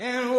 And